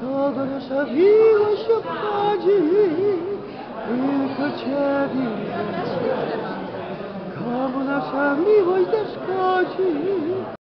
Огонь шавилась в паде, и кочевилась. Кому наша милость дашка,